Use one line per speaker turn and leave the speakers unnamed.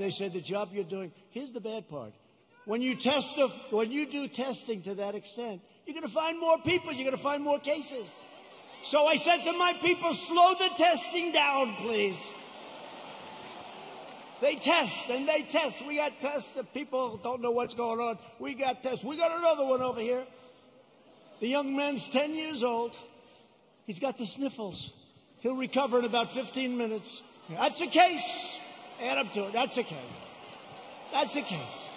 They said the job you're doing. Here's the bad part. When you test, when you do testing to that extent, you're going to find more people. You're going to find more cases. So I said to my people, slow the testing down, please. They test and they test. We got tests that people don't know what's going on. We got tests. We got another one over here. The young man's 10 years old. He's got the sniffles. He'll recover in about 15 minutes. That's a case. Add up to it. That's a case. That's a case.